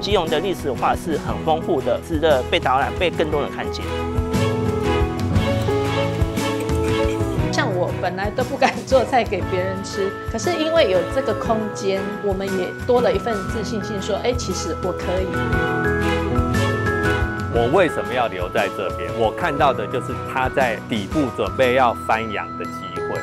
基隆的历史化是很丰富的，值得被导览，被更多人看见。像我本来都不敢做菜给别人吃，可是因为有这个空间，我们也多了一份自信心，说，哎，其实我可以。我为什么要留在这边？我看到的就是他在底部准备要翻扬的机会。